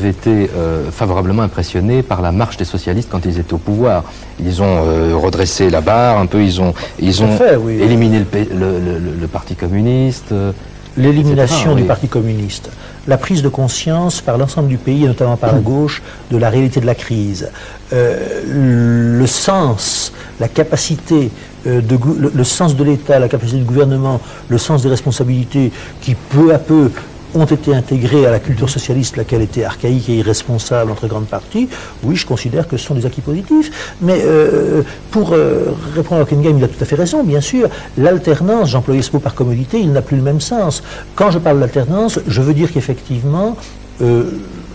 avaient été euh, favorablement impressionnés par la marche des socialistes quand ils étaient au pouvoir. Ils ont euh, redressé la barre un peu, ils ont, ils ont fait, oui. éliminé le, pa- le- le- le Parti communiste. euh, L'élimination du oui. Parti communiste, la prise de conscience par l'ensemble du pays, et notamment par la gauche, de la réalité de la crise, le sens, la capacité de le sens de l'État, la capacité du gouvernement, le sens des responsabilités qui peu à peu ont été intégrés à la culture socialiste, laquelle était archaïque et irresponsable en très grande partie, oui, je considère que ce sont des acquis positifs. Mais euh, pour euh, répondre à Hockenheim, il a tout à fait raison, bien sûr. L'alternance, j'employais ce mot par commodité, il n'a plus le même sens. Quand je parle d'alternance, je veux dire qu'effectivement, euh,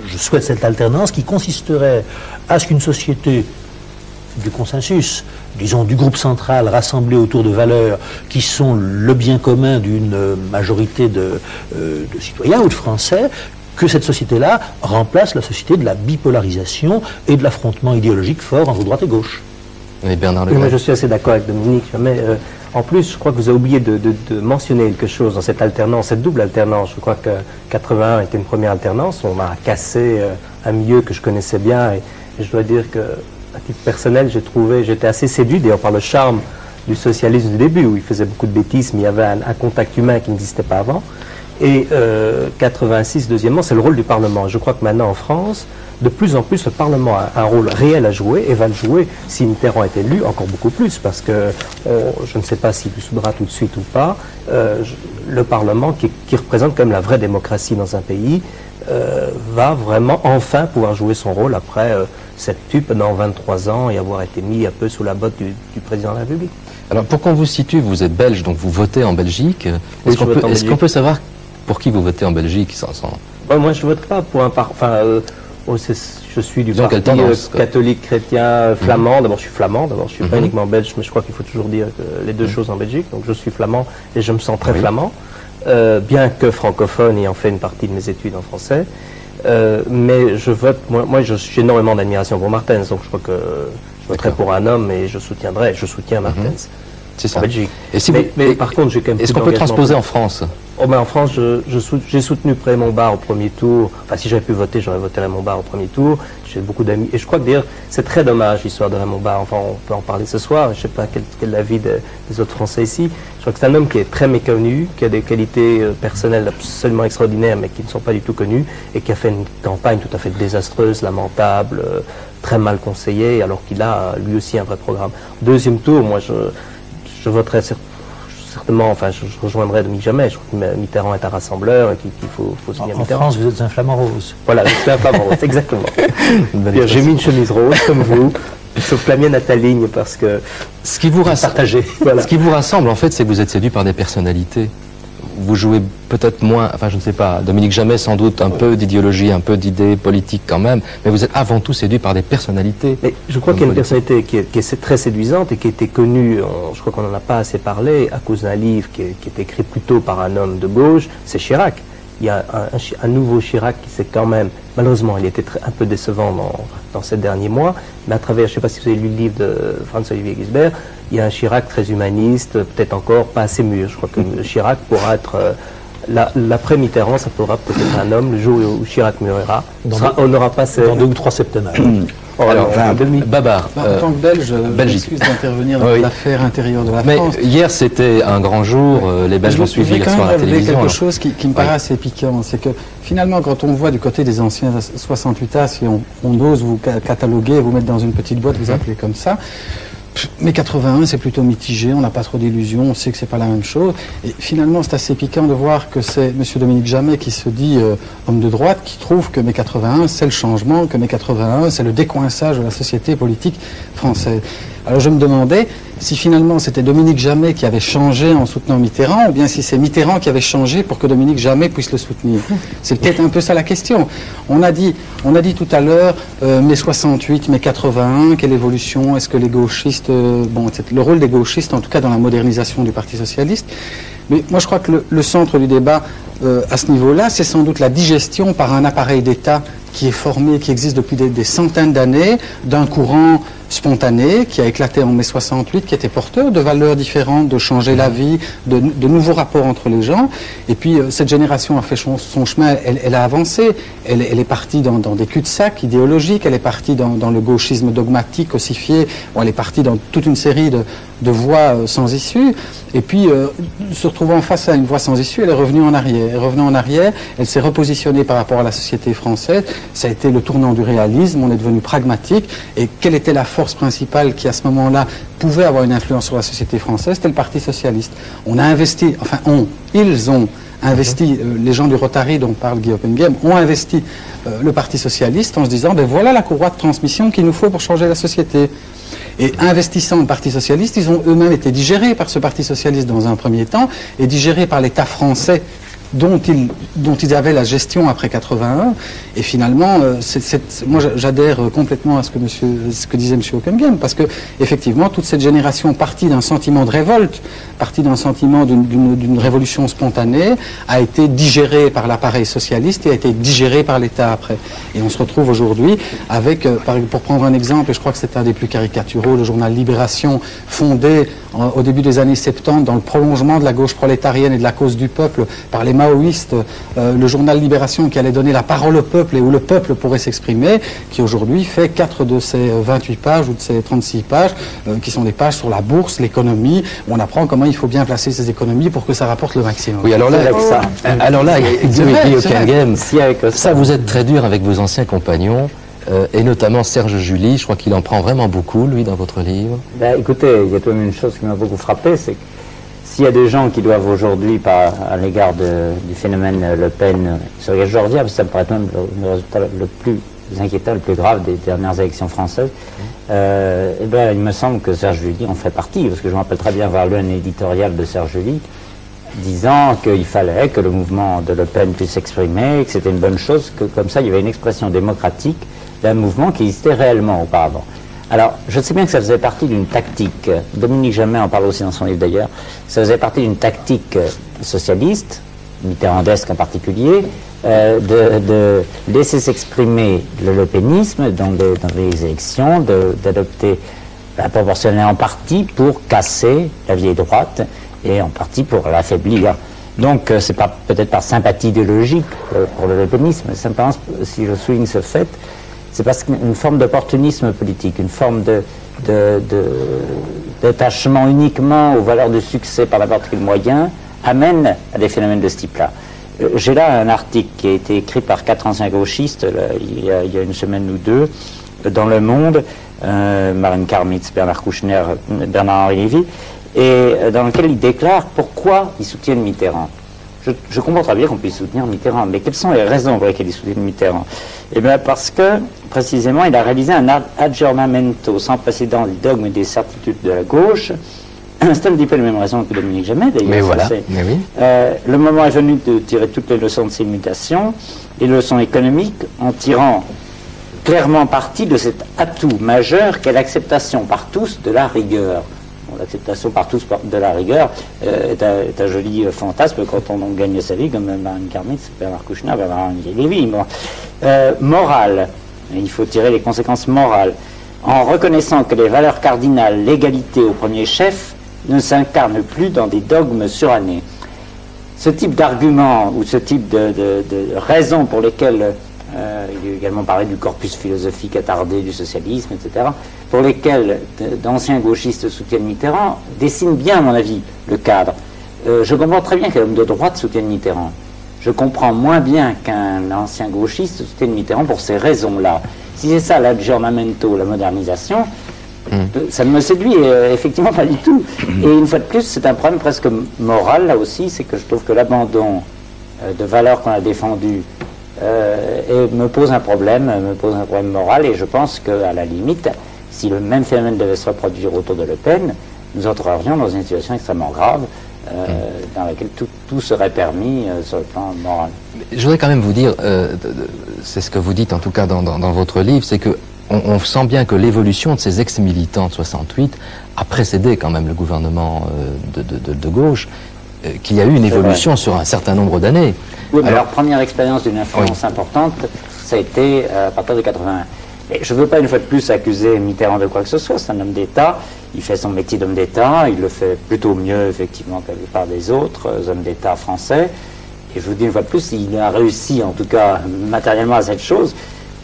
je souhaite cette alternance qui consisterait à ce qu'une société du consensus, disons du groupe central rassemblé autour de valeurs qui sont le bien commun d'une majorité de, euh, de citoyens ou de Français, que cette société-là remplace la société de la bipolarisation et de l'affrontement idéologique fort entre droite et gauche. Et Bernard Oui, moi, je suis assez d'accord avec Dominique. Mais euh, en plus, je crois que vous avez oublié de, de- de mentionner quelque chose dans cette alternance, cette double alternance. Je crois que 81 était une première alternance. On m'a cassé euh, un milieu que je connaissais bien. Et, et je dois dire que, à titre personnel, j'ai trouvé, j'étais assez séduit d'ailleurs par le charme du socialisme du début, où il faisait beaucoup de bêtises, mais il y avait un, contact humain qui n'existait pas avant. Et euh, 86, deuxièmement, c'est le rôle du Parlement. Je crois que maintenant en France, de plus en plus, le Parlement a un rôle réel à jouer et va le jouer si Mitterrand est élu, encore beaucoup plus, parce que on- je ne sais pas s'il lui soudra tout de suite ou pas, euh, le Parlement, qui, représente quand même la vraie démocratie dans un pays, euh, va vraiment enfin pouvoir jouer son rôle après euh, cette tue pendant 23 ans et avoir été mis un peu sous la botte du, du président de la République. Alors pour qu'on vous situe, vous êtes belge, donc vous votez en Belgique. Est-ce qu'on peut, savoir pour qui vous votez en Belgique sans, sans- moi, je vote pas pour un. Enfin, euh, oh, je suis du parti tendance, euh, catholique chrétien euh, flamand. D'abord, je suis flamand. D'abord, je suis pas Mhm. uniquement belge, mais je crois qu'il faut toujours dire les deux choses en Belgique. Donc, je suis flamand et je me sens très Oui. flamand, euh, bien que francophone ayant fait une partie de mes études en français. Euh, mais je vote. Moi, moi je énormément d'admiration pour Martens, donc je crois que je voterai pour un homme et je soutiendrai. Je soutiens Martens C'est ça. en Belgique. Et si mais, vous- mais et- par contre, j'ai quand même Est-ce qu'on peut transposer en France Oh ben en France, je- je sou- j'ai soutenu Raymond Barre au premier tour. Enfin, si j'avais pu voter, j'aurais voté Raymond Barre au premier tour. J'ai beaucoup d'amis. Et je crois que d'ailleurs, c'est très dommage l'histoire de Raymond Barre. Enfin, on peut en parler ce soir. Je sais pas quel, quel est l'avis de- des autres Français ici. Je crois que c'est un homme qui est très méconnu, qui a des qualités euh, personnelles absolument extraordinaires, mais qui ne sont pas du tout connues, et qui a fait une campagne tout à fait désastreuse, lamentable, euh, très mal conseillée, alors qu'il a lui aussi un vrai programme. Deuxième tour, moi, je, je voterai cer- certainement, enfin, je, je rejoindrai Dominique Jamais. Je crois que Mitterrand est un rassembleur et qu'il faut, faut En, soutenir en Mitterrand. France, vous êtes un flamant rose. Voilà, je suis un flamand rose, exactement. J'ai mis une chemise rose, comme vous, sauf que la mienne a ta ligne, parce que Ce qui vous rassemble. Voilà. ce qui vous rassemble en fait, c'est que vous êtes séduit par des personnalités. Vous jouez peut-être moins, enfin je ne sais pas, Dominique Jamais sans doute un peu d'idéologie, un peu d'idées politiques quand même, mais vous êtes avant tout séduit par des personnalités. Mais je crois qu'il y a une personnalité qui est, qui est très séduisante et qui était connue, on- je crois qu'on n'en a pas assez parlé, à cause d'un livre qui est, qui est écrit plutôt par un homme de gauche, c'est Chirac. Il y a un, un Chi- un nouveau Chirac qui s'est quand même, malheureusement, il était très- un peu décevant dans, dans ces derniers mois, mais à travers, je ne sais pas si vous avez lu le livre de François-Olivier Gisbert, il y a un Chirac très humaniste, peut-être encore pas assez mûr. Je crois que Chirac pourra être... euh, la- L'après-Mitterrand, ça pourra peut-être un homme, le jour où Chirac mourra, on n'aura pas ces... Dans deux ou trois septennats. Oh, Alors, demi. Babar. Bah, euh, en tant que Belge, je Belgique. m'excuse d'intervenir dans Oui. l'affaire intérieure de la mais France. hier c'était un grand jour, euh, les Belges Je l'ont je suivi hier soir à la télévision. quelque alors. chose qui, qui me paraît Oui. assez piquant, c'est que finalement, quand on voit du côté des anciens 68A, si on, on ose vous ca- cataloguer, vous mettre dans une petite boîte, vous appelez comme ça, mais 81, c'est plutôt mitigé, on n'a pas trop d'illusions, on sait que c'est pas la même chose. Et finalement, c'est assez piquant de voir que c'est M. Dominique Jamais qui se dit euh, homme de droite, qui trouve que mai 81, c'est le changement, que mai 81, c'est le décoinçage de la société politique française. Alors je me demandais si finalement c'était Dominique Jamais qui avait changé en soutenant Mitterrand, ou bien si c'est Mitterrand qui avait changé pour que Dominique Jamais puisse le soutenir. C'est peut-être un peu ça la question. On a dit, on a dit tout à l'heure, euh, mai 68, mai 81, quelle évolution Est-ce que les gauchistes, euh, bon, le rôle des gauchistes, en tout cas dans la modernisation du Parti socialiste. Mais moi je crois que le, le centre du débat euh, à ce niveau-là, c'est sans doute la digestion par un appareil d'État qui est formé, qui existe depuis des, centaines d'années, d'un courant spontané qui a éclaté en mai 68, qui était porteur de valeurs différentes, de changer la vie, de, nouveaux rapports entre les gens. Et puis euh, cette génération a fait son, chemin, elle, a avancé, elle, est partie dans, des cul-de-sac idéologiques, elle est partie dans, le gauchisme dogmatique ossifié, elle est partie dans toute une série de, voies euh, sans issue. Et puis, se retrouvant face à une voie sans issue, elle est revenue en arrière. Revenue en arrière, elle s'est repositionnée par rapport à la société française. Ça a été le tournant du réalisme, on est devenu pragmatique. Et quelle était la force principale qui, à ce moment-là, pouvait avoir une influence sur la société française? C'était le Parti socialiste. On a investi, enfin, on, ils ont investi, euh, les gens du Rotary dont parle Guy Oppengame, ont investi le Parti socialiste en se disant, ben voilà la courroie de transmission qu'il nous faut pour changer la société. Et investissant au Parti socialiste, ils ont eux-mêmes été digérés par ce Parti socialiste dans un premier temps et digérés par l'État français dont ils, avaient la gestion après 81. Et finalement, euh, moi j'adhère complètement à ce que, disait M. Hockenheim, parce que effectivement, toute cette génération partie d'un sentiment de révolte, partie d'un sentiment d'une révolution spontanée, a été digérée par l'appareil socialiste et a été digérée par l'État après. Et on se retrouve aujourd'hui avec, euh, pour prendre un exemple, et je crois que c'est un des plus caricaturaux, le journal Libération, fondé au début des années 70 dans le prolongement de la gauche prolétarienne et de la cause du peuple par les maoïstes, euh, le journal Libération qui allait donner la parole au peuple et où le peuple pourrait s'exprimer, qui aujourd'hui fait 4 de ces 28 pages ou de ces 36 pages, euh, qui sont des pages sur la bourse, l'économie, où on apprend comment il faut bien placer ses économies pour que ça rapporte le maximum. Oui, alors là, ça, alors là, ça, vous êtes très dur avec vos anciens compagnons. Euh, et notamment Serge Julie, je crois qu'il en prend vraiment beaucoup, lui, dans votre livre. Ben, écoutez, il y a tout de même une chose qui m'a beaucoup frappé, c'est que s'il y a des gens qui doivent aujourd'hui, à l'égard du phénomène Le Pen, se réjouir que ça me paraît même le, résultat le plus inquiétant, le plus grave des dernières élections françaises, euh, eh ben, il me semble que Serge Julie en fait partie, parce que je me rappelle très bien avoir lu un éditorial de Serge Julie disant qu'il fallait que le mouvement de Le Pen puisse s'exprimer, que c'était une bonne chose, que comme ça il y avait une expression démocratique d'un mouvement qui existait réellement auparavant. Alors, je sais bien que ça faisait partie d'une tactique, Dominique Jamais en parle aussi dans son livre d'ailleurs, ça faisait partie d'une tactique euh, socialiste, mitterrandesque en particulier, euh, de, laisser s'exprimer le lepénisme dans, les élections, d'adopter la proportionnelle en partie pour casser la vieille droite et en partie pour l'affaiblir. Donc, euh, c'est pas peut-être par sympathie idéologique pour le lepénisme, simplement si je souligne ce fait, c'est parce qu'une forme d'opportunisme politique, une forme de, d'attachement uniquement aux valeurs de succès par n'importe quel moyen amène à des phénomènes de ce type-là. Euh, j'ai là un article qui a été écrit par quatre anciens gauchistes il, y a, une semaine ou deux dans Le Monde, euh, Marine Karmitz, Bernard Kouchner, Bernard-Henri Lévy, et euh, dans lequel ils déclarent pourquoi ils soutiennent Mitterrand. Je, comprends très bien qu'on puisse soutenir Mitterrand, mais quelles sont les raisons pour lesquelles ils soutiennent Mitterrand? Eh bien, parce que, précisément, il a réalisé un aggiornamento sans précédent des dogmes et des certitudes de la gauche. C'est un petit peu la même raison que Dominique Jamais, d'ailleurs. Mais voilà. Mais oui. Euh, le moment est venu de tirer toutes les leçons de ces mutations, les leçons économiques, en tirant clairement parti de cet atout majeur qu'est l'acceptation par tous de la rigueur l'acceptation par tous de la rigueur euh, est, un, joli euh, fantasme quand on, gagne sa vie, comme Marine Karmitz, Bernard Kouchner, Bernard Lévy. Bon. Euh, morale, il faut tirer les conséquences morales, en reconnaissant que les valeurs cardinales, l'égalité au premier chef, ne s'incarnent plus dans des dogmes surannés. Ce type d'argument ou ce type de, de raisons pour lesquelles euh, il a également parlé du corpus philosophique attardé du socialisme, etc., pour lesquels d'anciens gauchistes soutiennent Mitterrand, dessinent bien, à mon avis, le cadre. Euh, je comprends très bien qu'un homme de droite soutienne Mitterrand. Je comprends moins bien qu'un ancien gauchiste soutienne Mitterrand pour ces raisons-là. Si c'est ça l'aggiornamento, la modernisation, hmm. ça ne me séduit euh, effectivement pas du tout. Et une fois de plus, c'est un problème presque moral, là aussi, c'est que je trouve que l'abandon de valeurs qu'on a défendues euh, et me pose un problème, me pose un problème moral, et je pense qu'à la limite, si le même phénomène devait se reproduire autour de Le Pen, nous entrerions dans une situation extrêmement grave euh, dans laquelle tout, serait permis euh, sur le plan moral. Je voudrais quand même vous dire, c'est ce que vous dites en tout cas dans, votre livre, c'est que on, sent bien que l'évolution de ces ex-militants de 68 a précédé quand même le gouvernement de, de, gauche euh, qu'il y a eu une évolution sur un certain nombre d'années. Oui, mais leur première expérience d'une influence importante, ça a été euh, à partir de 81. Et je ne veux pas une fois de plus accuser Mitterrand de quoi que ce soit, c'est un homme d'État, il fait son métier d'homme d'État, il le fait plutôt mieux effectivement que la plupart des autres euh, hommes d'État français. Et je vous dis une fois de plus, il a réussi en tout cas matériellement à cette chose,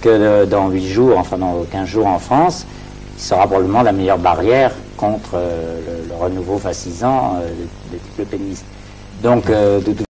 que euh, dans 8 jours, enfin dans 15 jours en France, il sera probablement la meilleure barrière contre euh, le, le renouveau fascisant euh, de, de type le péniste. Donc, euh, de toute